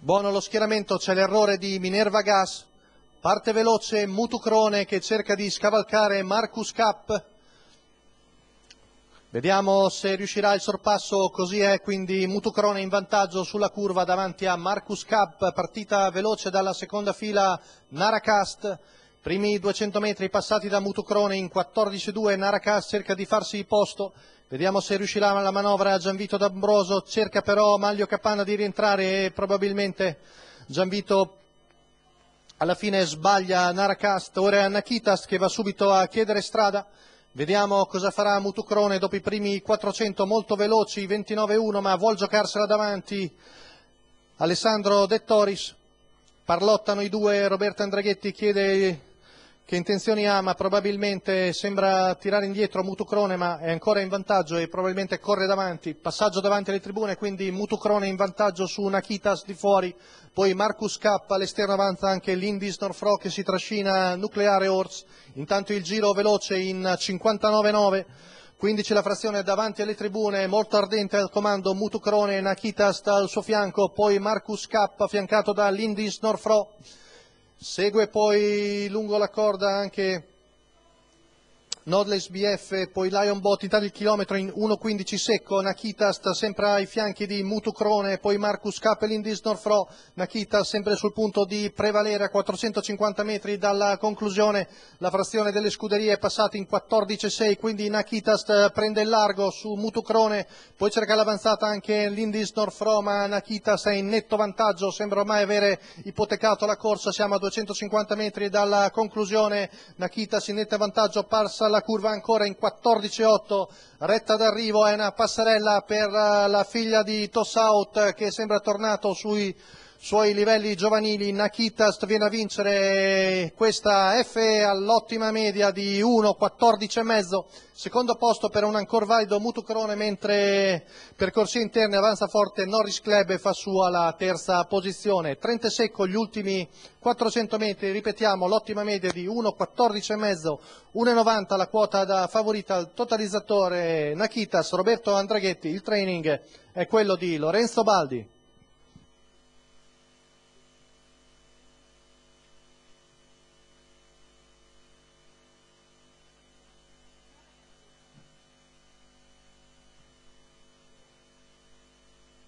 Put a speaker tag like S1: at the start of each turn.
S1: Buono lo schieramento, c'è l'errore di Minerva Gas, parte veloce Mutucrone che cerca di scavalcare Marcus Cap. Vediamo se riuscirà il sorpasso, così è quindi Mutucrone in vantaggio sulla curva davanti a Marcus Cap, partita veloce dalla seconda fila Naracast, primi 200 metri passati da Mutucrone in 14-2, Naracast cerca di farsi posto, Vediamo se riuscirà la manovra Gianvito D'Ambroso, cerca però Maglio Capanna di rientrare e probabilmente Gianvito alla fine sbaglia Naracast, ora è Nakitas che va subito a chiedere strada. Vediamo cosa farà Mutucrone dopo i primi 400 molto veloci, 29-1, ma vuol giocarsela davanti Alessandro De Toris. Parlottano i due, Roberto Andraghetti chiede che intenzioni ha, ma probabilmente sembra tirare indietro Mutucrone, ma è ancora in vantaggio e probabilmente corre davanti. Passaggio davanti alle tribune, quindi Mutucrone in vantaggio su Nakitas di fuori, poi Marcus K all'esterno avanza anche l'Indis Norfro che si trascina Nucleare Ors. Intanto il giro veloce in 59-9. 15 la frazione davanti alle tribune, molto ardente al comando Mutucrone, Nakitas al suo fianco, poi Marcus K affiancato dall'Indis Norfro. Segue poi lungo la corda anche Nodles BF, poi Lion Bot, Italia il chilometro in 1.15 secco, Nakita sta sempre ai fianchi di Mutucrone, poi Marcus Kappelin di Snorfro, Nakita sempre sul punto di prevalere a 450 metri dalla conclusione, la frazione delle scuderie è passata in 14.6, quindi Nakitas prende il largo su Mutucrone, poi cerca l'avanzata anche l'Indis Norfro, ma Nakitas è in netto vantaggio, sembra ormai avere ipotecato la corsa, siamo a 250 metri dalla conclusione, Nakitas in netto vantaggio, parsa la la curva ancora in 14-8, retta d'arrivo, è una passerella per eh, la figlia di Tossaut che sembra tornato sui suoi livelli giovanili, Nakitas viene a vincere questa FE all'ottima media di 1,14,5, secondo posto per un ancora valido Mutucrone, mentre per corsie interne avanza forte Norris Club e fa sua la terza posizione. 30 secco gli ultimi 400 metri, ripetiamo l'ottima media di 1,14,5, 1,90 la quota da favorita al totalizzatore Nakitas, Roberto Andraghetti, il training è quello di Lorenzo Baldi.